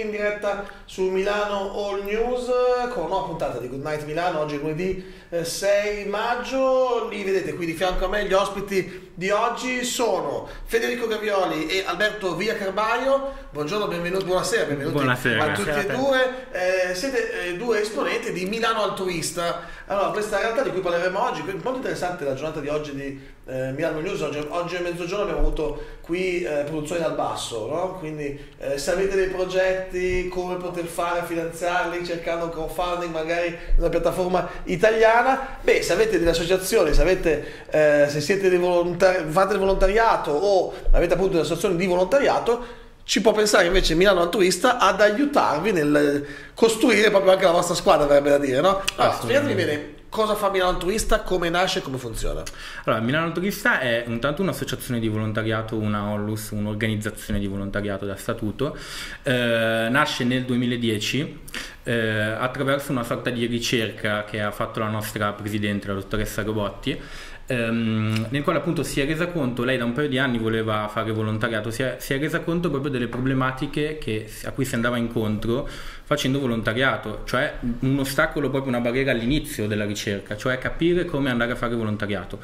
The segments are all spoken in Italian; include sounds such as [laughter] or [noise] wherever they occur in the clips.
in diretta su Milano All News con una nuova puntata di Good Night Milano, oggi è lunedì 6 eh, maggio, li vedete qui di fianco a me, gli ospiti di oggi sono Federico Gavioli e Alberto Via Carbaio, buongiorno, benvenuti, buonasera, benvenuti buonasera. a tutti e due, eh, siete eh, due esponenti di Milano Altruista, allora questa realtà di cui parleremo oggi, molto interessante la giornata di oggi di eh, Milano News, oggi, oggi a mezzogiorno abbiamo avuto qui eh, produzioni dal basso, no? quindi se avete dei progetti, come poter fare, finanziarli, cercando un crowdfunding magari una piattaforma italiana, beh se avete delle associazioni, se, avete, eh, se siete dei volontari, fate del volontariato o avete appunto delle associazioni di volontariato, ci può pensare invece Milano Altruista ad aiutarvi nel costruire proprio anche la vostra squadra, verrebbe da dire, no? Allora, spiegatemi bene, cosa fa Milano Altruista, come nasce e come funziona? Allora, Milano Altruista è intanto un'associazione di volontariato, una ONLUS, un'organizzazione di volontariato da statuto, eh, nasce nel 2010 eh, attraverso una sorta di ricerca che ha fatto la nostra presidente, la dottoressa Robotti, ehm, nel quale appunto si è resa conto, lei da un paio di anni voleva fare volontariato, si è, si è resa conto proprio delle problematiche che, a cui si andava incontro facendo volontariato, cioè un ostacolo, proprio una barriera all'inizio della ricerca, cioè capire come andare a fare volontariato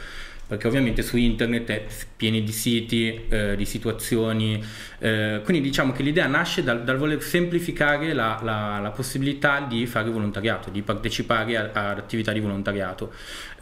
perché ovviamente su internet è pieno di siti, eh, di situazioni, eh, quindi diciamo che l'idea nasce dal, dal voler semplificare la, la, la, possibilità di fare volontariato, di partecipare ad attività di volontariato.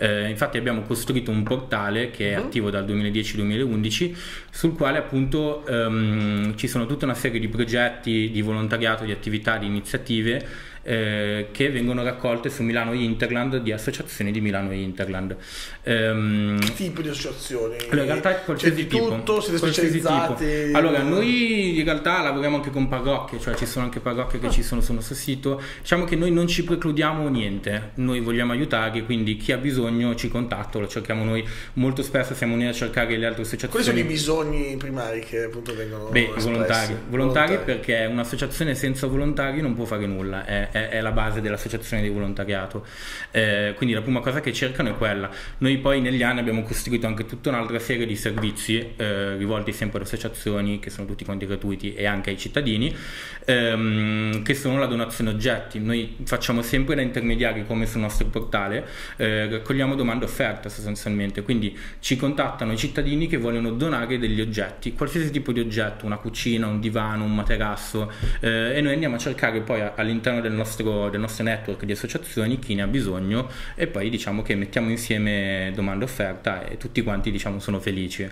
Eh, infatti abbiamo costruito un portale che è uh-huh. attivo dal 2010-2011 sul quale appunto ehm, ci sono tutta una serie di progetti di volontariato, di attività, di iniziative eh, che vengono raccolte su Milano Interland di associazioni di Milano Interland. Um, che tipo di associazioni? Allora, in realtà qualsiasi C'è di tutto, siete specializzati? Tipo. Allora, noi in realtà lavoriamo anche con parrocchie, cioè ci sono anche parrocchie che ah. ci sono sul nostro sito. Diciamo che noi non ci precludiamo niente, noi vogliamo aiutarli, quindi chi ha bisogno ci contatta, lo cerchiamo noi. Molto spesso siamo noi a cercare le altre associazioni. Quali sono i bisogni primari che appunto vengono Beh, volontari. volontari. Volontari perché un'associazione senza volontari non può fare nulla, è, è, è la base dell'associazione di volontariato. Eh, quindi la prima cosa che cercano è quella. Noi poi negli anni abbiamo costruito anche tutta un'altra serie di servizi eh, rivolti sempre ad associazioni che sono tutti quanti gratuiti e anche ai cittadini, ehm, che sono la donazione oggetti. Noi facciamo sempre da intermediari come sul nostro portale, eh, raccogliamo domande offerte sostanzialmente, quindi ci contattano i cittadini che vogliono donare degli oggetti, qualsiasi tipo di oggetto, una cucina, un divano, un materasso, eh, e noi andiamo a cercare poi all'interno del nostro, del nostro network di associazioni chi ne ha bisogno e poi diciamo che mettiamo insieme domanda offerta e tutti quanti diciamo sono felici.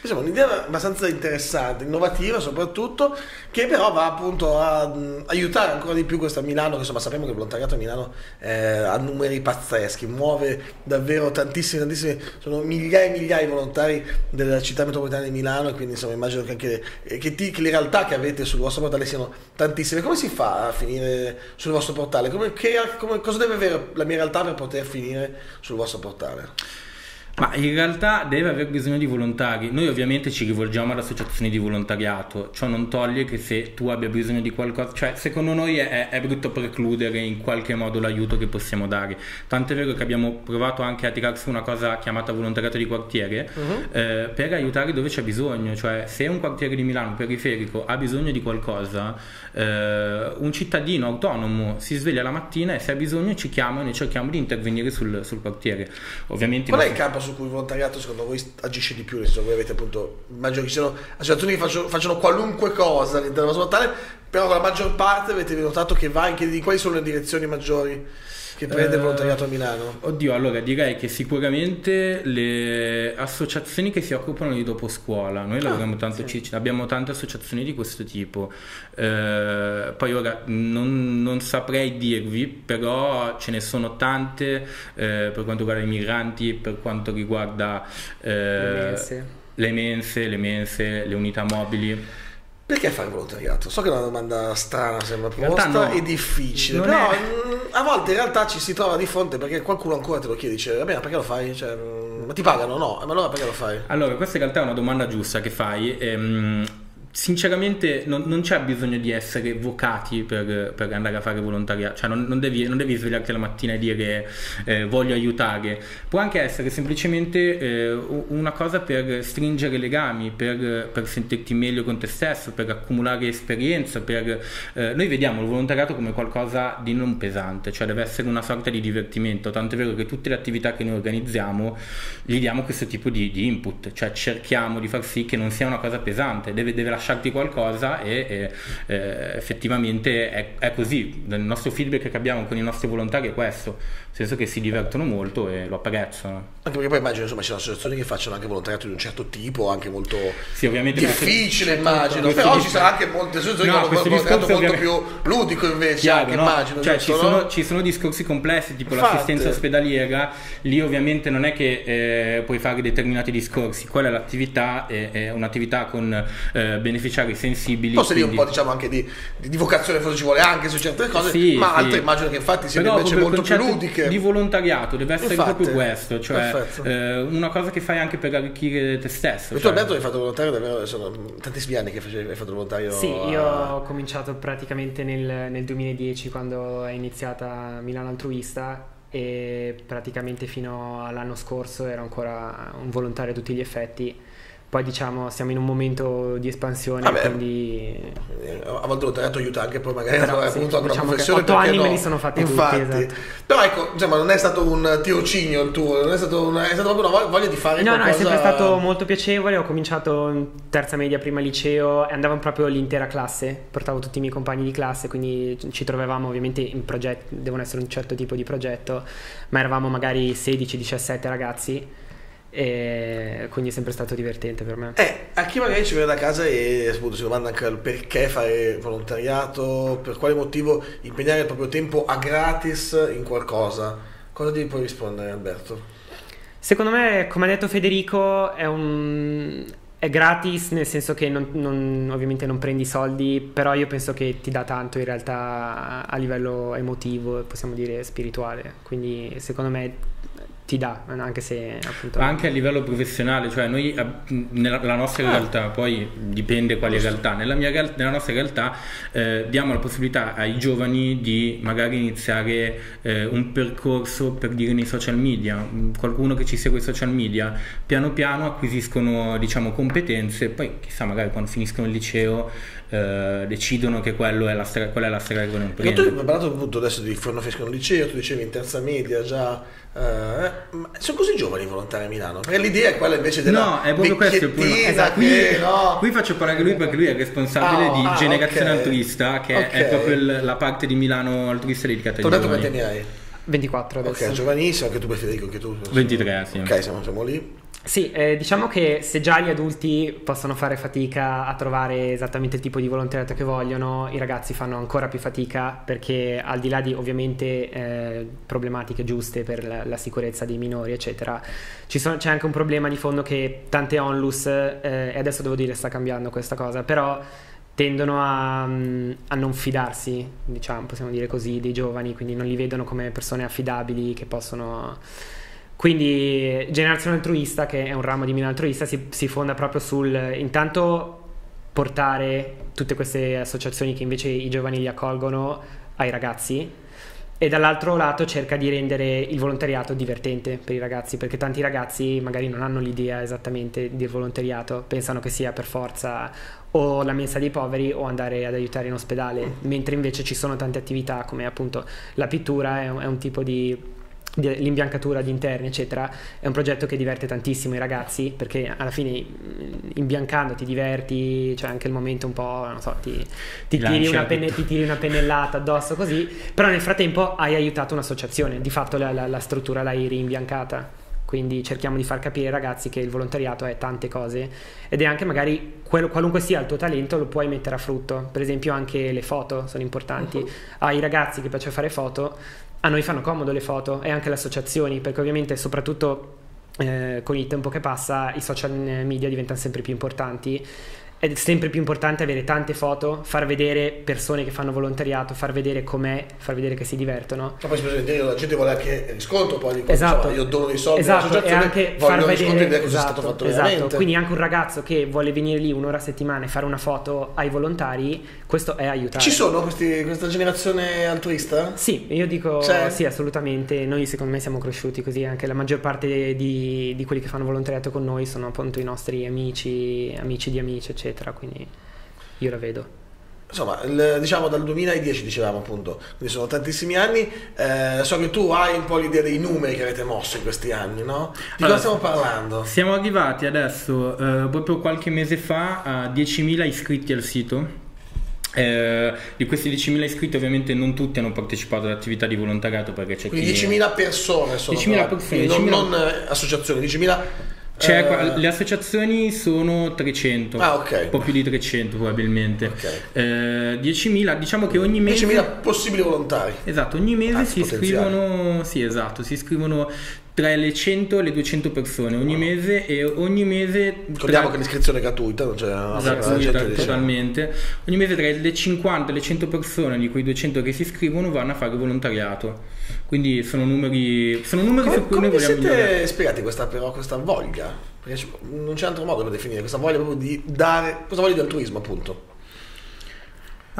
Insomma, un'idea abbastanza interessante, innovativa soprattutto, che però va appunto a mh, aiutare ancora di più questa Milano, che insomma sappiamo che il volontariato a Milano eh, ha numeri pazzeschi, muove davvero tantissimi, tantissimi, sono migliaia e migliaia di volontari della città metropolitana di Milano e quindi insomma immagino che anche eh, che, ti, che le realtà che avete sul vostro portale siano tantissime. Come si fa a finire sul vostro portale? Come, che, come, cosa deve avere la mia realtà per poter finire sul vostro portale? Ma in realtà deve aver bisogno di volontari. Noi ovviamente ci rivolgiamo ad associazioni di volontariato, ciò non toglie che se tu abbia bisogno di qualcosa, cioè secondo noi è, è brutto precludere in qualche modo l'aiuto che possiamo dare. Tanto è vero che abbiamo provato anche a tirare su una cosa chiamata volontariato di quartiere uh-huh. eh, per aiutare dove c'è bisogno, cioè se un quartiere di Milano periferico ha bisogno di qualcosa, eh, un cittadino autonomo si sveglia la mattina e se ha bisogno ci chiama e noi cerchiamo di intervenire sul, sul quartiere. Ovviamente Qual è il campo su cui il volontariato secondo voi agisce di più? Nel voi avete appunto, immagino che ci siano associazioni che facciano, facciano qualunque cosa all'interno della portale, però la maggior parte avete notato che va anche di quali sono le direzioni maggiori? Che prende il volontariato a Milano? Oddio, allora direi che sicuramente le associazioni che si occupano di dopo scuola, noi ah, tanto, sì. abbiamo tante associazioni di questo tipo, eh, poi ora non, non, saprei dirvi, però ce ne sono tante eh, per quanto riguarda i migranti, per quanto riguarda eh, le mense, le, mense, le mense, le unità mobili. Perché fare volontariato? So che è una domanda strana, sembra proposta no, e difficile, però è... Mm, a volte in realtà ci si trova di fronte perché qualcuno ancora te lo chiede, dice, va bene, perché lo fai? Cioè, mm, ma ti pagano? No, ma allora perché lo fai? Allora, questa in realtà è una domanda giusta che fai. Ehm, sinceramente non, non, c'è bisogno di essere vocati per, per andare a fare volontariato, cioè non, non, devi, non, devi, svegliarti la mattina e dire eh, voglio aiutare, può anche essere semplicemente eh, una cosa per stringere legami, per, per, sentirti meglio con te stesso, per accumulare esperienza, per, eh, noi vediamo il volontariato come qualcosa di non pesante, cioè deve essere una sorta di divertimento, tanto è vero che tutte le attività che noi organizziamo gli diamo questo tipo di, di input, cioè cerchiamo di far sì che non sia una cosa pesante, deve, deve lasciarti qualcosa e, e eh, effettivamente è, è, così. Il nostro feedback che abbiamo con i nostri volontari è questo, senso che si divertono molto e lo apprezzano. Anche perché poi immagino insomma ci sono associazioni che facciano anche volontariato di un certo tipo, anche molto sì, ovviamente difficile immagino, però ci sarà anche molte associazioni no, che hanno volontariato molto più ludico invece, Chiaro, anche, no? immagino. Cioè ci sono, ci sono, discorsi complessi tipo Infatti. l'assistenza ospedaliera, lì ovviamente non è che eh, puoi fare determinati discorsi, quella è l'attività, è, è un'attività con eh, beneficiari sensibili. Forse quindi... lì un po' diciamo anche di, di, vocazione, forse ci vuole anche su certe cose, sì, ma sì. altre immagino che infatti siano invece molto più ludiche. Di volontariato deve essere infatti, proprio questo, cioè eh, una cosa che fai anche per arricchire te stesso. E cioè... tu Alberto hai fatto volontario davvero, sono tantissimi anni che hai fatto volontario. Sì, io ho cominciato praticamente nel, nel 2010 quando è iniziata Milano Altruista e praticamente fino all'anno scorso ero ancora un volontario a tutti gli effetti poi diciamo siamo in un momento di espansione Vabbè, quindi eh, a volte l'otto aiuta anche poi magari Però, sì, appunto diciamo professione 8 anni no. me li sono fatti infatti tutti, esatto. però ecco insomma non è stato un tirocinio il tuo non è stato, una, è stato proprio una voglia di fare no qualcosa... no è sempre stato molto piacevole ho cominciato in terza media prima liceo e andavamo proprio l'intera classe portavo tutti i miei compagni di classe quindi ci trovavamo ovviamente in progetti devono essere un certo tipo di progetto ma eravamo magari 16-17 ragazzi e quindi è sempre stato divertente per me. Eh, a chi magari ci vede da casa e appunto si domanda anche perché fare volontariato, per quale motivo impegnare il proprio tempo a gratis in qualcosa, cosa ti puoi rispondere Alberto? Secondo me, come ha detto Federico, è un, è gratis nel senso che non, non, ovviamente non prendi soldi, però io penso che ti dà tanto in realtà a livello emotivo, possiamo dire spirituale. Quindi secondo me ti dà, anche se appunto... Anche a livello professionale, cioè noi nella nostra ah. realtà, poi dipende quale realtà, nella, mia, nella nostra realtà eh, diamo la possibilità ai giovani di magari iniziare eh, un percorso per dire nei social media, qualcuno che ci segue i social media, piano piano acquisiscono diciamo competenze, poi chissà magari quando finiscono il liceo eh, decidono che è la strada, quella è la strada che vogliono prendere. Tu hai parlato appunto adesso di quando finiscono il liceo, tu dicevi in terza media già Uh, sono così giovani i volontari a Milano? Perché l'idea è quella invece della No, è proprio questo il problema. Esatto, qui, no. qui, faccio parlare lui perché lui è responsabile oh, di ah, Generazione okay. Altruista, che okay. è proprio il, la parte di Milano altruista dedicata ai giovani. quanti anni hai? 24 adesso. Ok, giovanissimo, anche tu Federico, anche tu. 23, sì. Ok, siamo, siamo lì. Sì, eh, diciamo che se già gli adulti possono fare fatica a trovare esattamente il tipo di volontariato che vogliono, i ragazzi fanno ancora più fatica perché al di là di ovviamente eh, problematiche giuste per la, la, sicurezza dei minori, eccetera, sono, c'è anche un problema di fondo che tante onlus, eh, e adesso devo dire sta cambiando questa cosa, però tendono a, a, non fidarsi, diciamo, possiamo dire così, dei giovani, quindi non li vedono come persone affidabili che possono quindi Generazione Altruista, che è un ramo di Milano Altruista, si, si fonda proprio sul intanto portare tutte queste associazioni che invece i giovani li accolgono ai ragazzi e dall'altro lato cerca di rendere il volontariato divertente per i ragazzi perché tanti ragazzi magari non hanno l'idea esattamente del volontariato pensano che sia per forza o la mensa dei poveri o andare ad aiutare in ospedale mentre invece ci sono tante attività come appunto la pittura è un, è un tipo di l'imbiancatura di interni eccetera è un progetto che diverte tantissimo i ragazzi perché alla fine imbiancando ti diverti c'è anche il momento un po' non so ti, ti, tiri, una penne, ti tiri, una pennellata addosso così però nel frattempo hai aiutato un'associazione di fatto la, la, la struttura l'hai rimbiancata. Quindi cerchiamo di far capire ai ragazzi che il volontariato è tante cose ed è anche magari quello, qualunque sia il tuo talento lo puoi mettere a frutto. Per esempio anche le foto sono importanti. Uh-huh. ai ragazzi che piace fare foto a noi fanno comodo le foto e anche le associazioni, perché ovviamente soprattutto eh, con il tempo che passa i social media diventano sempre più importanti è sempre più importante avere tante foto, far vedere persone che fanno volontariato, far vedere com'è, far vedere che si divertono. Ma poi spesso la gente vuole anche riscontro, poi dico, esatto. insomma, io dono dei soldi esatto, e anche far vedere cosa esatto, è stato fatto esatto. veramente. Quindi anche un ragazzo che vuole venire lì un'ora a settimana e fare una foto ai volontari, questo è aiutare. Ci sono questi, questa generazione altruista? Sì, io dico C'è? sì, assolutamente. Noi secondo me siamo cresciuti così, anche la maggior parte di, di quelli che fanno volontariato con noi sono appunto i nostri amici, amici di amici, eccetera, quindi io la vedo. Insomma, il- diciamo dal 2010 dicevamo appunto, quindi sono tantissimi anni. Eh, so che tu hai un po' l'idea dei numeri che avete mosso in questi anni, no? Di Allora, cosa stiamo parlando? Siamo arrivati adesso, eh, proprio qualche mese fa, a 10.000 iscritti al sito. Eh, di questi 10.000 iscritti ovviamente non tutti hanno partecipato ad attività di volontariato perché c'è Quindi chi... 10.000 persone sono 10.000 tra- persone, quindi non, 10.000 non, eh, associazioni, 10.000 C'è eh, le associazioni sono 300, Ah, ok. un po' più di 300 probabilmente. Ok. Eh, 10.000, diciamo che ogni mese... 10.000 possibili volontari. Esatto, ogni mese Ah, si iscrivono, sì esatto, si iscrivono tra le 100 e le 200 persone ogni mese e ogni mese... Ricordiamo tra- che l'iscrizione è gratuita, non c'è una Esatto, dice- totalmente. Ogni mese tra le 50 e le 100 persone di quei 200 che si iscrivono vanno a fare volontariato. Quindi sono numeri, sono numeri Come, su cui noi vogliamo siete migliorare. spiegati questa, però, questa voglia? Perché non c'è altro modo per definire questa voglia proprio di dare, questa voglia di altruismo appunto.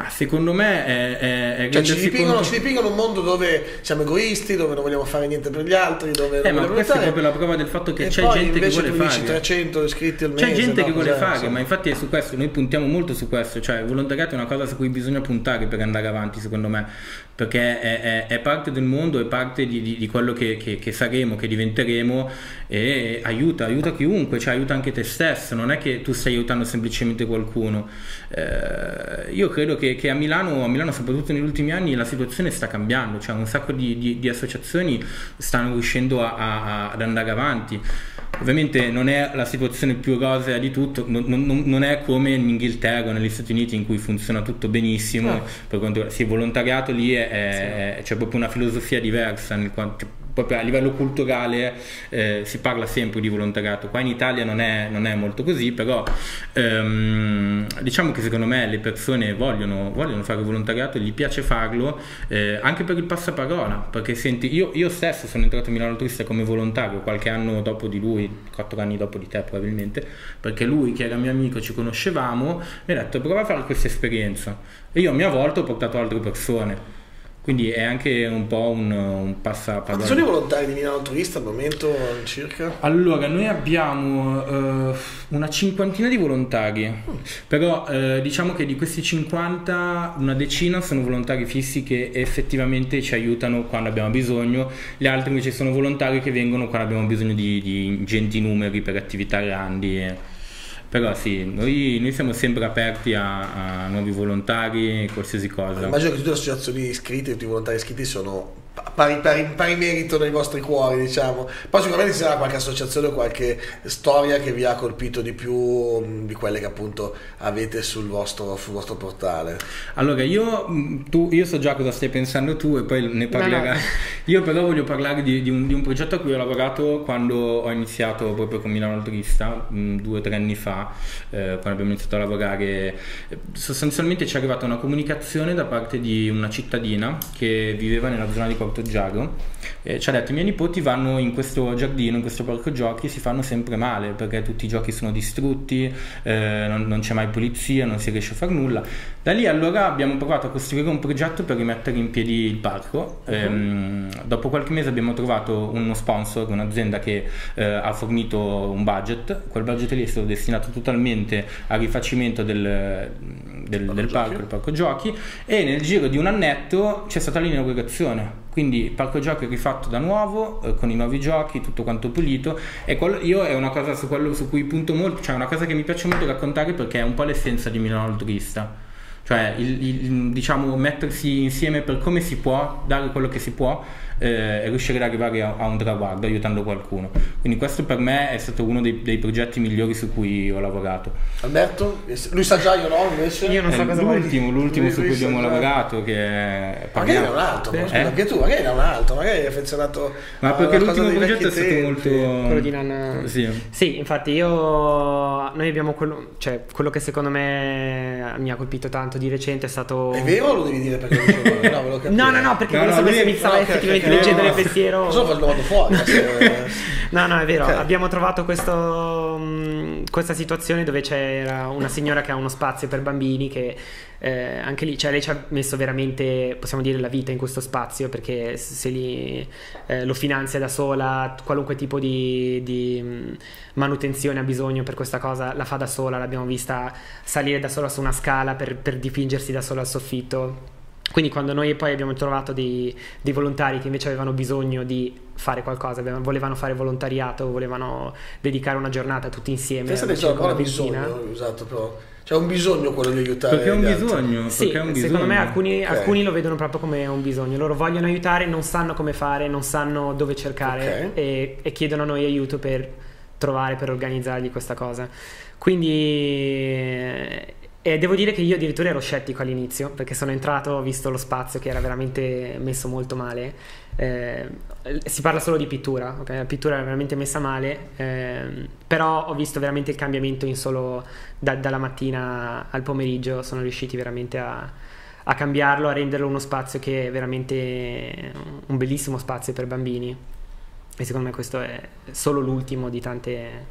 Ah, secondo me è, è, è Cioè ci dipingono, conto- ci dipingono un mondo dove siamo egoisti, dove non vogliamo fare niente per gli altri, dove Eh, non ma questa è proprio la prova del fatto che E c'è gente che vuole fare. 300 iscritti al mese. C'è gente no? che vuole fare, insomma? ma infatti è su questo, noi puntiamo molto su questo, cioè il volontariato è una cosa su cui bisogna puntare per andare avanti secondo me, perché è, è- è parte del mondo, è parte di, di- di quello che, che- che saremo, che diventeremo e aiuta, aiuta chiunque, cioè aiuta anche te stesso, non è che tu stai aiutando semplicemente qualcuno. Eh, io credo che, che a, Milano, a Milano, soprattutto negli ultimi anni, la situazione sta cambiando, cioè un sacco di, di- di associazioni stanno riuscendo a- a- ad andare avanti. Ovviamente non è la situazione più rosea di tutto, non, non- non è come in Inghilterra o negli Stati Uniti in cui funziona tutto benissimo, Ah. per quanto sì, il volontariato lì è, è- c'è proprio una filosofia diversa, nel quanto- proprio a livello culturale eh, si parla sempre di volontariato, qua in Italia non è, non è molto così, però ehm, diciamo che secondo me le persone vogliono, vogliono fare volontariato, gli piace farlo, eh, anche per il passaparola, perché senti, io, io stesso sono entrato a Milano Turista come volontario qualche anno dopo di lui, quattro anni dopo di te probabilmente, perché lui che era mio amico ci conoscevamo, mi ha detto prova a fare questa esperienza e io a mia volta ho portato altre persone. Quindi è anche un po' un, un passaparola. Quanti sono i volontari di Milano Turista al momento circa? Allora, noi abbiamo eh, una cinquantina di volontari, però eh, diciamo che di questi 50 una decina sono volontari fissi che effettivamente ci aiutano quando abbiamo bisogno, gli altri invece sono volontari che vengono quando abbiamo bisogno di, di ingenti numeri per attività grandi. Però sì, noi, noi siamo sempre aperti a, a nuovi volontari, qualsiasi cosa. Immagino che tutte le associazioni iscritte, tutti i volontari iscritti sono pari, pari, pari merito nei vostri cuori, diciamo. Poi sicuramente ci sarà qualche associazione o qualche storia che vi ha colpito di più mh, di quelle che appunto avete sul vostro, sul vostro portale. Allora, io, mh, tu, io so già cosa stai pensando tu e poi ne parlerai. no. [laughs] Io però voglio parlare di, di un, di un progetto a cui ho lavorato quando ho iniziato proprio con Milano Turista, mh, due o tre anni fa, eh, quando abbiamo iniziato a lavorare. Sostanzialmente ci è arrivata una comunicazione da parte di una cittadina che viveva nella zona di Cortoggiago e ci ha detto i miei nipoti vanno in questo giardino, in questo parco giochi e si fanno sempre male perché tutti i giochi sono distrutti, eh, non, non c'è mai polizia, non si riesce a fare nulla. Da lì allora abbiamo provato a costruire un progetto per rimettere in piedi il parco. Ehm, dopo qualche mese abbiamo trovato uno sponsor, un'azienda che eh, ha fornito un budget. Quel budget lì è stato destinato totalmente al rifacimento del, del, del giochi. parco, del parco giochi e nel giro di un annetto c'è stata l'inaugurazione. Quindi il parco giochi è rifatto da nuovo, eh, con i nuovi giochi, tutto quanto pulito. E quello- io è una cosa su, quello su cui punto molto, cioè una cosa che mi piace molto raccontare perché è un po' l'essenza di Milano al turista. cioè il, il, diciamo mettersi insieme per come si può, dare quello che si può eh, e riuscire ad arrivare a, a, un traguardo aiutando qualcuno. Quindi questo per me è stato uno dei, dei, progetti migliori su cui ho lavorato. Alberto? Lui sa già, io no invece? Io non so è cosa l'ultimo, l'ultimo su cui abbiamo lavorato che è... Magari è un altro, eh? scusa, anche tu, magari è un altro, magari è affezionato Ma perché l'ultimo progetto è stato tempi. molto... Quello di Nan... Sì. sì, infatti io... Noi abbiamo quello... Cioè, quello che secondo me mi ha colpito tanto di recente è stato... È vero o lo devi dire perché? No. No, no, no, perché No, volevo no, sapere se lui- mi stava effettivamente ok, leggendo no, nel pensiero. Vado fuori. [laughs] No, no, è vero. Ok. Abbiamo trovato questo, mh, questa situazione dove c'era una signora che ha uno spazio per bambini che eh, anche lì, cioè lei ci ha messo veramente, possiamo dire, la vita in questo spazio perché se li, eh, lo finanzia da sola, qualunque tipo di, di, mh, manutenzione ha bisogno per questa cosa la fa da sola, l'abbiamo vista salire da sola su una scala per, per dipingersi da sola al soffitto. Quindi quando noi poi abbiamo trovato dei, dei volontari che invece avevano bisogno di fare qualcosa, avevano- volevano fare volontariato, volevano dedicare una giornata tutti insieme. Vicino che c'è la bisogno, usato però. C'è un bisogno quello di aiutare Perché è un bisogno. Sì, un secondo me bisogno. alcuni, Ok. alcuni lo vedono proprio come un bisogno. Loro vogliono aiutare, non sanno come fare, non sanno dove cercare Ok. e, e chiedono a noi aiuto per trovare, per organizzargli questa cosa. Quindi... E devo dire che io addirittura ero scettico all'inizio perché sono entrato, ho visto lo spazio che era veramente messo molto male. Eh, si parla solo di pittura, ok? La pittura era veramente messa male, ehm, però ho visto veramente il cambiamento in solo da- dalla mattina al pomeriggio. Sono riusciti veramente a, a cambiarlo, a renderlo uno spazio che è veramente un bellissimo spazio per bambini. E secondo me questo è solo l'ultimo di tante.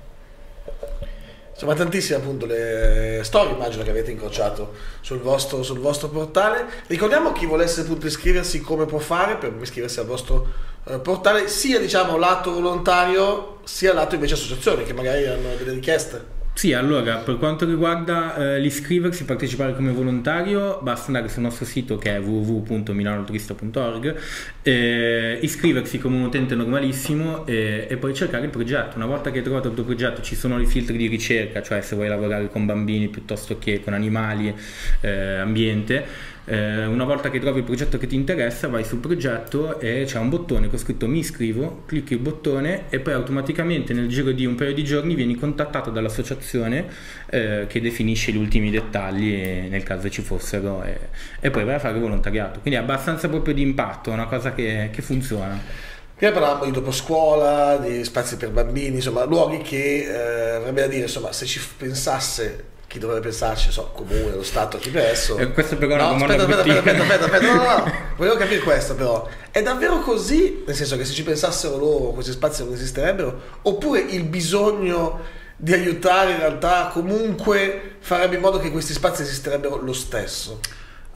Insomma, tantissime appunto le storie, immagino che avete incrociato sul vostro, sul vostro portale. Ricordiamo chi volesse appunto iscriversi come può fare per iscriversi al vostro eh, portale, sia diciamo lato volontario, sia lato invece associazioni che magari hanno delle richieste. Sì, allora, per quanto riguarda eh, l'iscriversi, partecipare come volontario, basta andare sul nostro sito che è www.milanoturista.org, eh, iscriversi come un utente normalissimo e, e poi cercare il progetto. Una volta che hai trovato il tuo progetto ci sono i filtri di ricerca, cioè se vuoi lavorare con bambini piuttosto che con animali, eh, ambiente. Eh, una volta che trovi il progetto che ti interessa, vai sul progetto e c'è un bottone con scritto mi iscrivo, clicchi il bottone e poi automaticamente nel giro di un paio di giorni vieni contattato dall'associazione eh, che definisce gli ultimi dettagli nel caso ci fossero e, e poi vai a fare volontariato. Quindi è abbastanza proprio di impatto, è una cosa che, che funziona. Prima parlavamo di dopo scuola, di spazi per bambini, insomma, luoghi che eh, da dire, insomma, se ci pensasse chi dovrebbe pensarci, so, comune, lo Stato, chi per esso. E questo però è No, aspetta, aspetta, aspetta, obiettiva. aspetta, aspetta, no, no, no, [laughs] volevo capire questo però. È davvero così? Nel senso che se ci pensassero loro questi spazi non esisterebbero? Oppure il bisogno di aiutare in realtà comunque farebbe in modo che questi spazi esisterebbero lo stesso?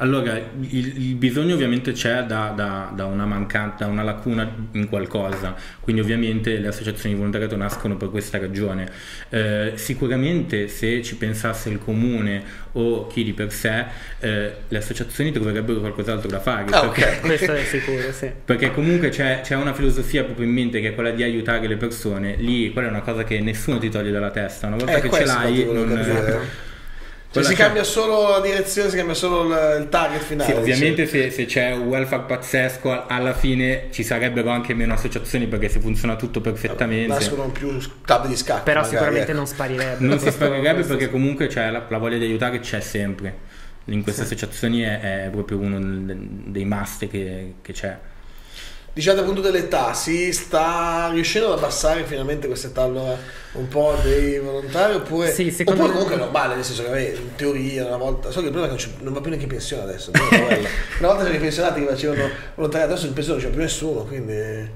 Allora, il, il bisogno ovviamente c'è da, da- da una mancanza, da una lacuna in qualcosa, quindi ovviamente le associazioni di volontariato nascono per questa ragione. Eh, sicuramente se ci pensasse il comune o chi di per sé, eh, le associazioni troverebbero qualcos'altro da fare. Ah, perché- ok. [laughs] Questo è sicuro, sì. perché comunque c'è, c'è una filosofia proprio in mente che è quella di aiutare le persone, lì quella è una cosa che nessuno ti toglie dalla testa, una volta Eh, che ce l'hai... non- capire. Cioè si cambia solo la direzione, si cambia solo il, target finale. Sì, ovviamente se, se c'è un welfare pazzesco alla fine ci sarebbero anche meno associazioni perché se funziona tutto perfettamente Nascono più tabli di scacchi. Però magari, sicuramente ecco. non sparirebbe. non si [laughs] sparirebbe perché sì. comunque c'è la, la voglia di aiutare c'è sempre in queste associazioni è, è proprio uno dei must che, che c'è Diciate appunto dell'età, si sta riuscendo ad abbassare finalmente questa età allora un po' dei volontari oppure, Sì, oppure me- comunque è normale, nel senso che vabbè, in teoria una volta, so che il problema è che non, non va più neanche in pensione adesso, [laughs] una volta c'erano i pensionati che facevano volontariato, adesso in pensione non c'è più nessuno, quindi...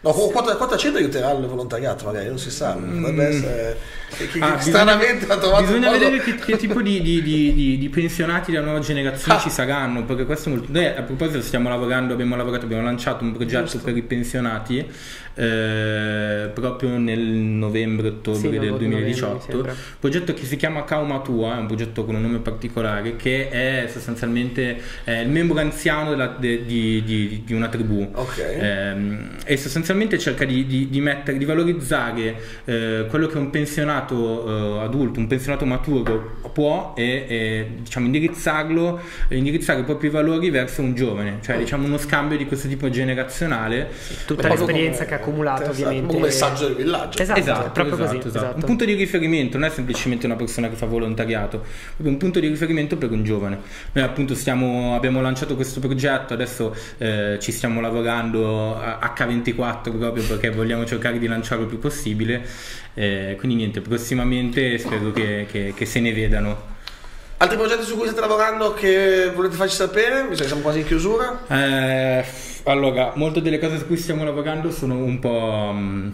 No, qu- quanta, quanta gente aiuterà il volontariato magari, non si sa, potrebbe essere... che- Ah, stranamente ha trovato bisogna vedere che, che tipo di, di- di- di- pensionati della nuova generazione Ah. ci saranno perché questo è molto... noi a proposito stiamo lavorando abbiamo lavorato abbiamo lanciato un progetto Giusto. per i pensionati eh, proprio nel novembre-ottobre Sì, del novembre, mi 2018 sembra. progetto che si chiama Kauma Tua è un progetto con un nome particolare che è sostanzialmente eh, il membro anziano della- de- di, una tribù Ok. Ehm, e sostanzialmente cerca di mettere, di valorizzare eh, quello che un pensionato pensionato eh, adulto, un pensionato maturo può e, e, diciamo, indirizzarlo, indirizzare i propri valori verso un giovane, cioè diciamo uno scambio di questo tipo generazionale. Tutta l'esperienza che ha accumulato ovviamente. Un messaggio del villaggio. Esatto, Esatto, proprio esatto, così. esatto. esatto. Un punto di riferimento, non è semplicemente una persona che fa volontariato, proprio un punto di riferimento per un giovane. Noi appunto stiamo, abbiamo lanciato questo progetto, adesso eh, ci stiamo lavorando a H24 proprio perché vogliamo cercare di lanciarlo il più possibile. Eh, quindi niente, prossimamente spero che, che- che se ne vedano. Altri progetti su cui state lavorando che volete farci sapere? Visto che siamo quasi in chiusura. Eh, allora, molte delle cose su cui stiamo lavorando sono un po'. mm,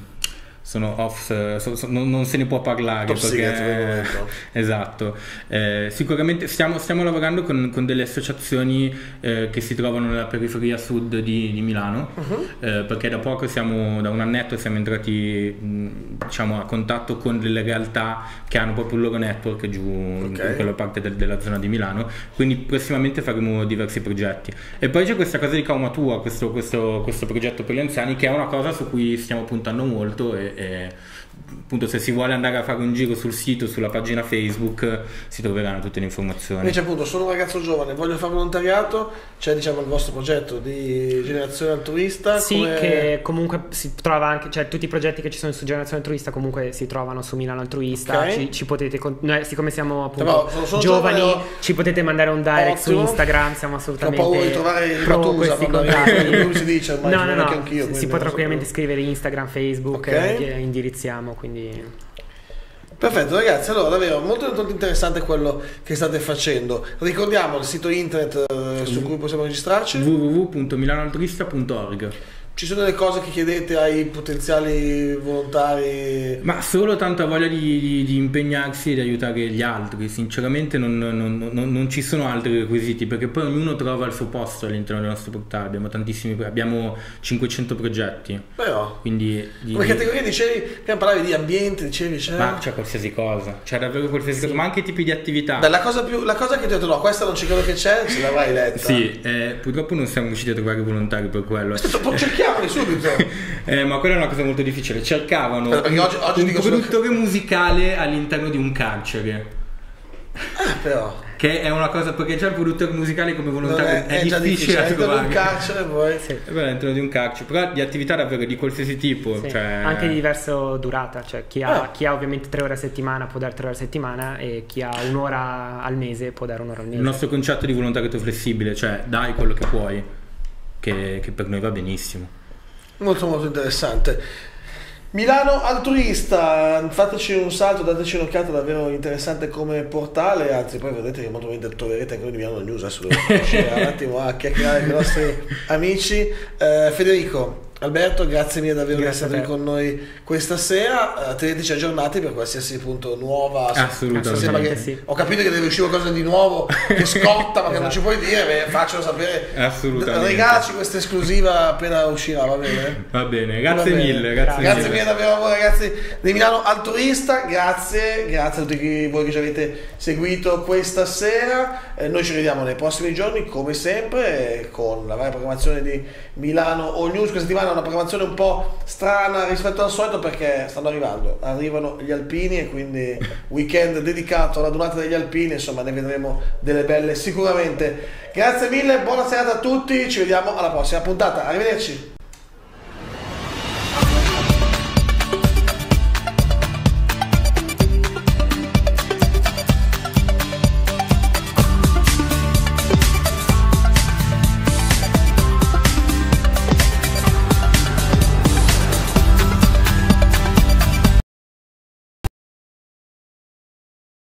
sono off, eh, so- so- non, non se ne può parlare Top perché [laughs] esatto. Eh, sicuramente stiamo, stiamo lavorando con, con delle associazioni eh, che si trovano nella periferia sud di, di Milano. Uh-huh. eh, perché da poco siamo da un annetto siamo entrati mh, diciamo a contatto con delle realtà che hanno proprio il loro network giù in Ok. quella parte del- della zona di Milano. Quindi prossimamente faremo diversi progetti. E poi c'è questa cosa di Caumatua questo, questo, questo progetto per gli anziani che è una cosa su cui stiamo puntando molto e, e appunto se si vuole andare a fare un giro sul sito sulla pagina Facebook si troveranno tutte le informazioni Invece appunto sono un ragazzo giovane, voglio fare volontariato, c'è diciamo il vostro progetto di generazione altruista. Sì, come- che comunque si trova anche, cioè tutti i progetti che ci sono su Generazione Altruista comunque si trovano su Milano Altruista, Ok. ci, ci potete, con- noi siccome siamo appunto Però sono- sono giovani, giovane, ho- ci potete mandare un direct Ottimo. su Instagram, siamo Ho assolutamente paura di trovare il pro Matusa questi contatti. si dice ormai, no, no, no, anche anch'io, si quindi può tranquillamente scrivere Instagram, Facebook, Ok. eh, indirizziamo, quindi... Perfetto ragazzi, allora davvero molto, molto interessante quello che state facendo. Ricordiamo il sito internet eh, su cui possiamo registrarci. www.milanoaltrista.org Ci sono delle cose che chiedete ai potenziali volontari? Ma solo tanta voglia di, di- di impegnarsi e di aiutare gli altri, sinceramente non, non- non- non ci sono altri requisiti perché poi ognuno trova il suo posto all'interno del nostro portale, abbiamo tantissimi, abbiamo 500 progetti, Però, quindi di- come categoria dicevi, prima parlavi di ambiente, dicevi c'è... ma c'è qualsiasi cosa, c'è davvero qualsiasi cosa, ma anche tipi di attività. Beh, la cosa, più, la cosa che ti ho detto, no, questa non ci credo che c'è, ce l'avrai letta. Sì, eh, purtroppo non siamo riusciti a trovare volontari per quello. Aspetta, cerchiamoli subito. [laughs] Eh, ma quella è una cosa molto difficile. Cercavano Aspetta, perché oggi- oggi un dico solo- produttore musicale all'interno di un carcere. Ah, però. Che è una cosa perché già il produttore musicale come volontario è, è, è già difficile difficile. All'interno di un carcere poi. Sì. È all'interno di un carcere, però di attività davvero di qualsiasi tipo. Sì, cioè- Anche di diverso durata, cioè chi ha, Ah. chi ha ovviamente tre ore a settimana può dare tre ore a settimana e chi ha un'ora al mese può dare un'ora al mese. Il nostro concetto di volontariato flessibile, cioè dai quello che puoi, che, che per noi va benissimo. Molto molto interessante. Milano Altruista, fateci un salto, dateci un'occhiata davvero interessante come portale, anzi poi vedete che molto probabilmente troverete anche noi di Milano News, adesso dobbiamo uscire un [laughs] attimo a chiacchierare con i nostri amici. Eh, Federico, Alberto, grazie mille davvero Grazie di essere te. con noi questa sera, Eh, teneteci aggiornati per qualsiasi punto nuova. Assolutamente. Sì. Ho capito che deve uscire qualcosa di nuovo, che scotta, ma che non Esatto. ci puoi dire, beh, faccelo sapere. Assolutamente. Regalaci questa esclusiva appena uscirà, va bene? Va bene, grazie Va bene. mille. Grazie, Grazie mille. mille davvero a voi ragazzi di Milano Altruista, grazie, grazie a tutti voi che ci avete seguito questa sera. Eh, noi ci vediamo nei prossimi giorni come sempre con la varia programmazione di Milano All News. Questa settimana una programmazione un po' strana rispetto al solito perché stanno arrivando, arrivano gli alpini e quindi weekend dedicato alla donata degli alpini, insomma ne vedremo delle belle sicuramente. Grazie mille, buona serata a tutti, ci vediamo alla prossima puntata, arrivederci.